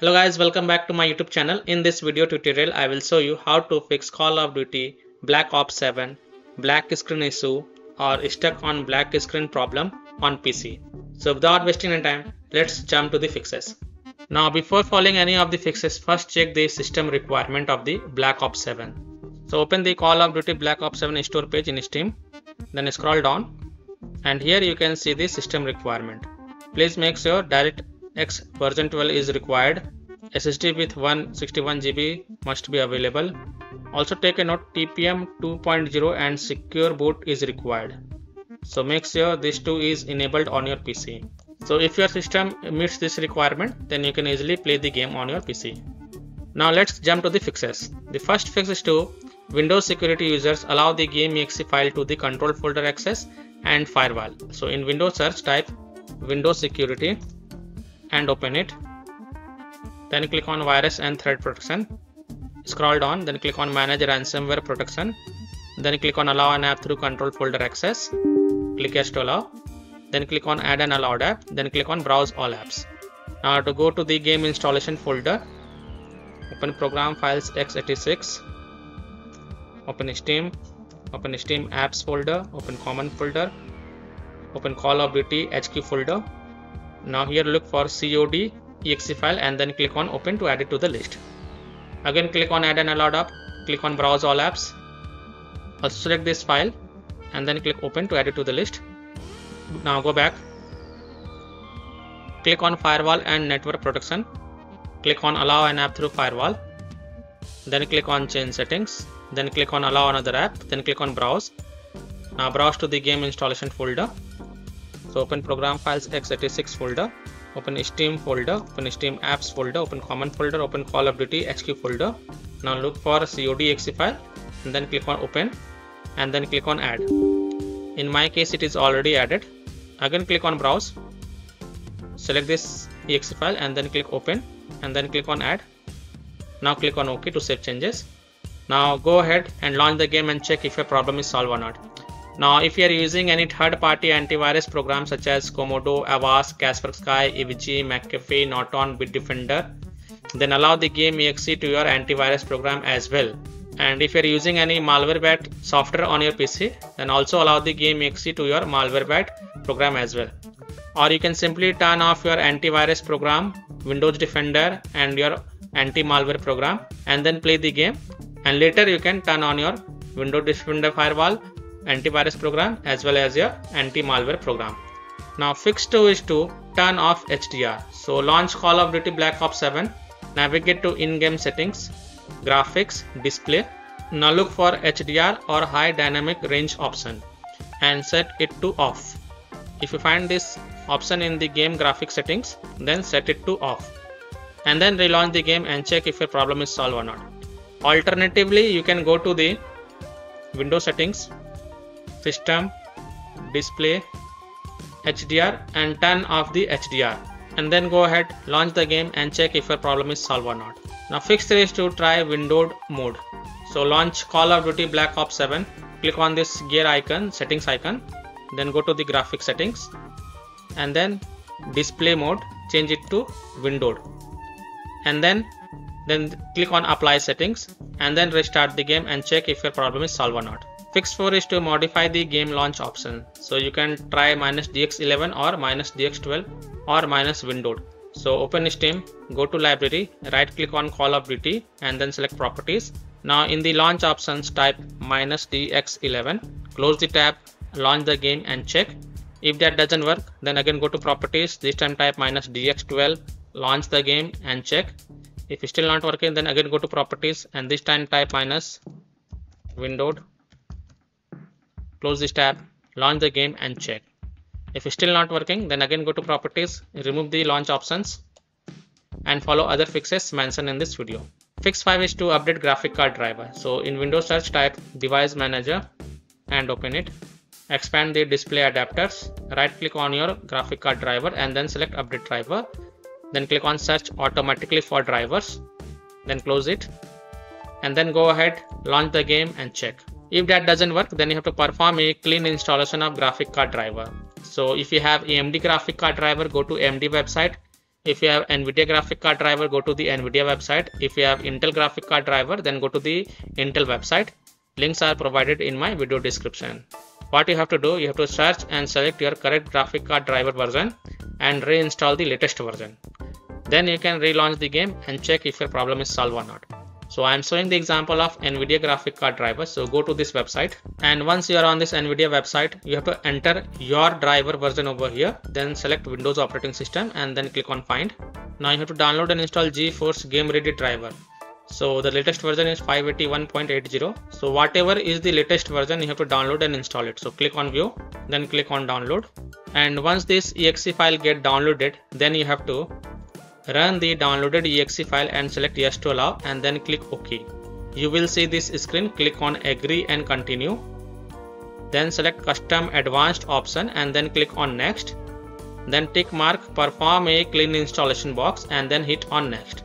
Hello guys, welcome back to my YouTube channel. In this video tutorial, I will show you how to fix Call of Duty Black Ops 7 black screen issue or stuck on black screen problem on PC. So without wasting any time, let's jump to the fixes. Now before following any of the fixes, first check the system requirement of the Black Ops 7. So open the Call of Duty Black Ops 7 store page in Steam, then scroll down and here you can see the system requirement. Please make sure DirectX version 12 is required. SSD with 161 GB must be available. Also take a note TPM 2.0 and secure boot is required. So make sure this two is enabled on your PC. So if your system meets this requirement then you can easily play the game on your PC. Now let's jump to the fixes. The first fix is to Windows security users allow the game.exe file to the control folder access and firewall. So in Windows search type Windows security and open it. Then click on virus and threat protection. Scroll down, then click on manage ransomware protection. Then click on allow an app through control folder access. Click yes to allow. Then click on add an allowed app. Then click on browse all apps. Now to go to the game installation folder, open program files x86 open steam open steam apps folder open common folder open call of duty hq folder now here look for cod exe file and then click on open to add it to the list. Again click on add and allowed app click on browse all apps. Also select this file and then click open to add it to the list. Now go back. Click on firewall and network protection. Click on allow an app through firewall. Then click on change settings. Then click on allow another app. Then click on browse. Now browse to the game installation folder so open program files x86 folder open steam folder open steam apps folder open common folder open call of duty hq folder. Now look for cod.exe file and then click on open and then click on add. In my case it is already added. Again click on browse. Select this exe file and then click open and then click on add. Now click on ok to save changes. Now go ahead and launch the game and check if your problem is solved or not now if you are using any third-party antivirus programs such as Comodo, Avast, Kaspersky, AVG, McAfee, Norton, Bitdefender then allow the game exe to your antivirus program as well. And if you are using any malwarebyte software on your PC then also allow the game exe to your malwarebyte program as well. Or you can simply turn off your antivirus program Windows Defender and your anti-malware program and then play the game. And later you can turn on your Windows Defender firewall antivirus program as well as your anti-malware program. Now fix 2 is to turn off HDR. So launch Call of Duty Black Ops 7, navigate to in-game settings, graphics, display. Now look for HDR or high dynamic range option and set it to off. If you find this option in the game graphic settings, then set it to off. And then relaunch the game and check if your problem is solved or not. Alternatively, you can go to the Windows settings, system, display, HDR and turn off the HDR and then go ahead launch the game and check if your problem is solved or not. Now fix 3 is to try windowed mode. So launch Call of Duty Black Ops 7, click on this gear icon, settings icon, then go to the graphic settings and then display mode, change it to windowed and then then click on apply settings and then restart the game and check if your problem is solved or not. Fix 4 is to modify the game launch option. So you can try minus dx11 or minus dx12 or minus windowed. So open Steam, go to library, right click on Call of Duty and then select properties. Now in the launch options type minus dx11, close the tab, launch the game and check. If that doesn't work then again go to properties, this time type minus dx12, launch the game and check if it's still not working then again go to properties and this time type minus windowed close this tab launch the game and check. If it's still not working then again go to properties remove the launch options and follow other fixes mentioned in this video. Fix 5 is to update graphic card driver. So in windows search type device manager and open it. Expand the display adapters. Right click on your graphic card driver and then select update driver. Then click on search automatically for drivers. Then close it. And then go ahead launch the game and check if that doesn't work then you have to perform a clean installation of graphic card driver so if you have AMD graphic card driver go to AMD website If you have NVIDIA graphic card driver, go to the NVIDIA website. If you have Intel graphic card driver, then go to the Intel website. Links are provided in my video description. What you have to do, you have to search and select your correct graphic card driver version and reinstall the latest version. Then you can relaunch the game and check if your problem is solved or not. So I'm showing the example of NVIDIA graphic card driver. So go to this website and once you are on this NVIDIA website, you have to enter your driver version over here. Then select Windows operating system and then click on find. Now you have to download and install GeForce Game Ready driver. So the latest version is 581.80. So whatever is the latest version, you have to download and install it. So click on view, then click on download. And once this exe file get downloaded, then you have to Run the downloaded exe file and select yes to allow and then click OK. You will see this screen, click on agree and continue. Then select custom advanced option and then click on next. Then tick mark perform a clean installation box and then hit on next.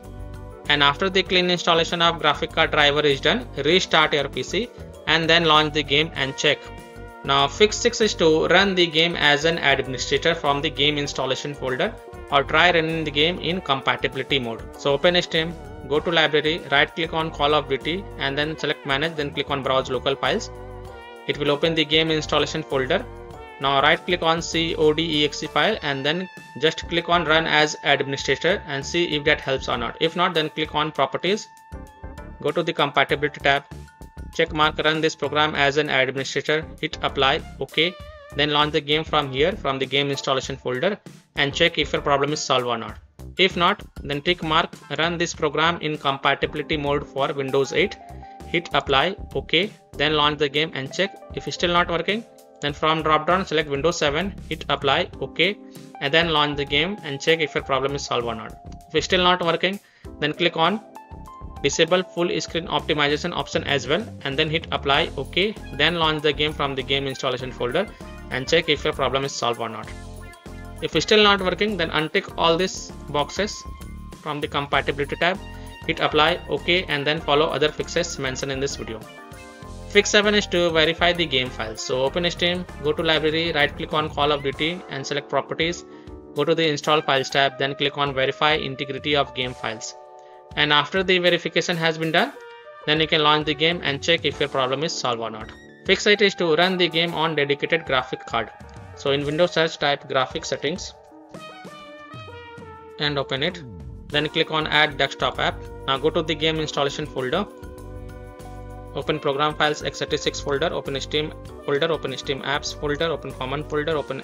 And after the clean installation of graphic card driver is done, restart your PC and then launch the game and check. Now fix 6 is to run the game as an administrator from the game installation folder or try running the game in compatibility mode. So open Steam, go to library, right click on Call of Duty and then select manage then click on browse local files. It will open the game installation folder. Now right click on CODEXE file and then just click on run as administrator and see if that helps or not. If not then click on properties, go to the compatibility tab, check mark run this program as an administrator, hit apply, ok then launch the game from here from the game installation folder and check if your problem is solved or not. If not, then tick mark run this program in compatibility mode for Windows 8. Hit apply, OK, then launch the game and check if it's still not working. Then from drop down select Windows 7, hit apply, OK, and then launch the game and check if your problem is solved or not. If it's still not working, then click on disable full screen optimization option as well and then hit apply ok then launch the game from the game installation folder and check if your problem is solved or not. If it's still not working then untick all these boxes from the compatibility tab, hit apply, OK and then follow other fixes mentioned in this video. Fix 7 is to verify the game files. So open Steam, go to library, right click on Call of Duty and select properties. Go to the install files tab, then click on verify integrity of game files. And after the verification has been done, then you can launch the game and check if your problem is solved or not. Fix 8 is to run the game on dedicated graphic card. So in Windows search type graphic settings and open it. Then click on add desktop app. Now go to the game installation folder. Open program files x86 folder, open Steam folder, open Steam apps folder, open common folder, open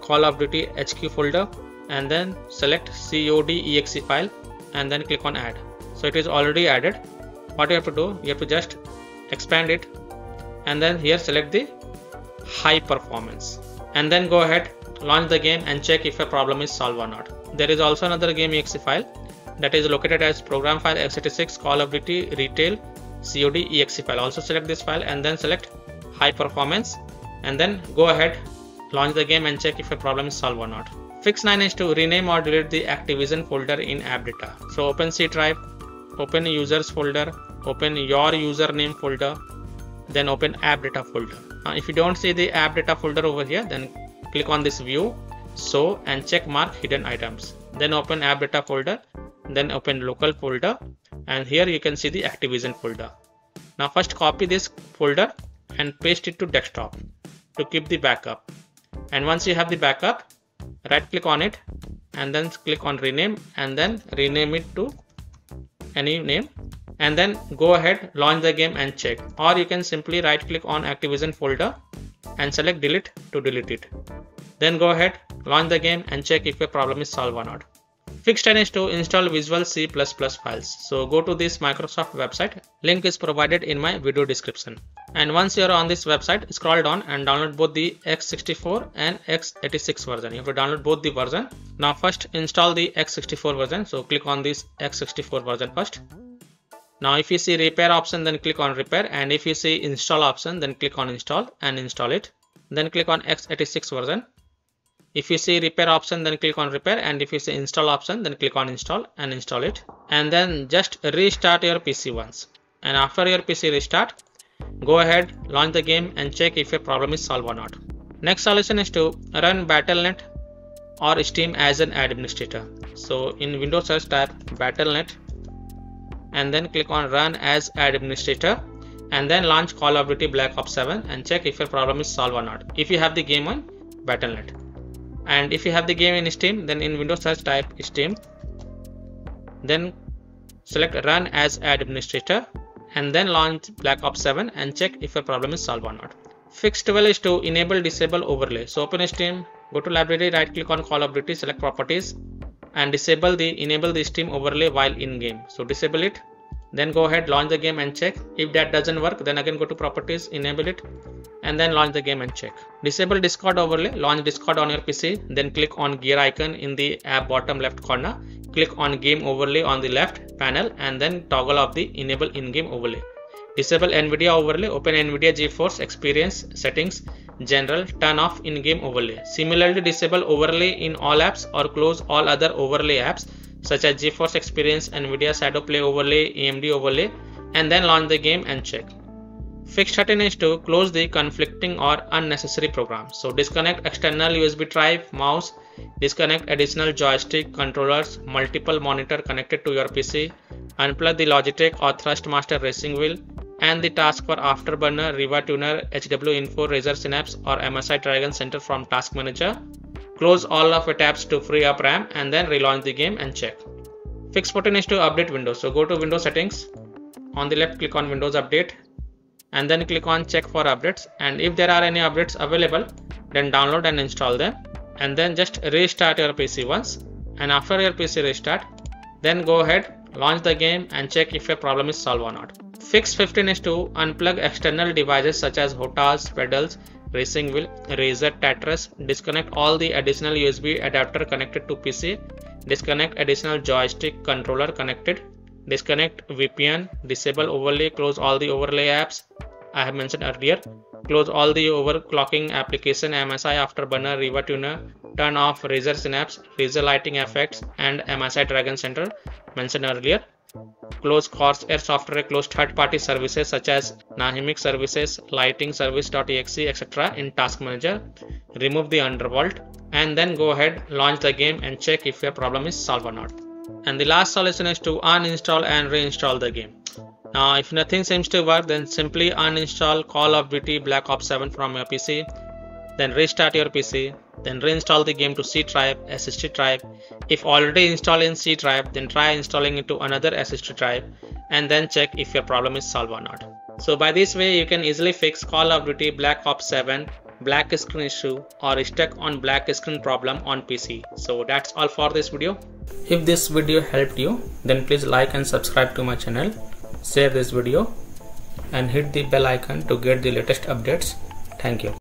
Call of Duty HQ folder and then select CODEXE file and then click on add. So it is already added. What you have to do, you have to just expand it and then here select the high performance and then go ahead launch the game and check if a problem is solved or not. There is also another game exe file that is located as program file x86 call of duty retail cod exe file. Also select this file and then select high performance and then go ahead launch the game and check if a problem is solved or not. Fix 9 is to rename or delete the activision folder in app data. So open c drive open users folder open your username folder then open app data folder uh, if you don't see the app data folder over here then click on this view show and check mark hidden items. Then open app data folder then open local folder and here you can see the activision folder. Now first copy this folder and paste it to desktop to keep the backup. And once you have the backup right click on it and then click on rename and then rename it to any name and then go ahead launch the game and check or you can simply right click on Activision folder and select delete to delete it. Then go ahead launch the game and check if your problem is solved or not. Fix 10 is to install Visual C++ files. So go to this Microsoft website. Link is provided in my video description. And once you are on this website, scroll down and download both the x64 and x86 version. You have to download both the version. Now first install the x64 version. So click on this x64 version first. Now if you see repair option then click on repair and if you see install option then click on install and install it. Then click on x86 version. If you see repair option then click on repair and if you see install option then click on install and install it. And then just restart your PC once. And after your PC restart, go ahead launch the game and check if your problem is solved or not. Next solution is to run Battle.net or Steam as an administrator. So in Windows search type Battle.net and then click on run as administrator and then launch Call of Duty Black Ops 7 and check if your problem is solved or not. If you have the game on Battle.net and if you have the game in Steam then in Windows search type Steam then select run as administrator and then launch Black Ops 7 and check if your problem is solved or not. Fix 12 is to enable disable overlay. So open Steam, go to library, right click on Call of Duty, select properties and disable the enable the Steam overlay while in game. So disable it then go ahead launch the game and check. If that doesn't work then again go to properties enable it and then launch the game and check. Disable discord overlay launch discord on your pc then click on gear icon in the app bottom left corner. Click on game overlay on the left panel and then toggle off the enable in-game overlay. Disable nvidia overlay open nvidia geforce experience settings general turn off in-game overlay similarly disable overlay in all apps or close all other overlay apps such as GeForce Experience, NVIDIA Shadow Play overlay, AMD overlay, and then launch the game and check. Fix 13 is to close the conflicting or unnecessary programs. So disconnect external USB drive, mouse, disconnect additional joystick, controllers, multiple monitor connected to your PC, unplug the Logitech or Thrustmaster racing wheel, and the task for Afterburner, Riva Tuner, HW Info, Razer Synapse or MSI Dragon Center from Task Manager Close all of your tabs to free up RAM and then relaunch the game and check. Fix button is to update Windows. So go to Windows settings. On the left click on Windows Update and then click on check for updates and if there are any updates available then download and install them and then just restart your PC once and after your PC restart then go ahead launch the game and check if your problem is solved or not. Fix 15 is to unplug external devices such as HOTAS, pedals racing wheel, Razer Tartarus, disconnect all the additional USB adapter connected to PC, disconnect additional joystick controller connected, disconnect VPN, disable overlay, close all the overlay apps I have mentioned earlier, close all the overclocking application MSI Afterburner, Riva Tuner, turn off Razer Synapse, Razer Lighting Effects and MSI Dragon Center mentioned earlier, close Corsair software, close third-party services such as Nahimic services, lighting service.exe, etc. in Task Manager. Remove the undervolt and then go ahead, launch the game and check if your problem is solved or not. And the last solution is to uninstall and reinstall the game. Now, if nothing seems to work, then simply uninstall Call of Duty Black Ops 7 from your PC, then restart your PC, then reinstall the game to C drive, SSD drive. If already installed in C drive, then try installing it to another SSD drive and then check if your problem is solved or not. So by this way, you can easily fix Call of Duty Black Ops 7 black screen issue or stuck on black screen problem on PC. So that's all for this video. If this video helped you, then please like and subscribe to my channel, share this video and hit the bell icon to get the latest updates. Thank you.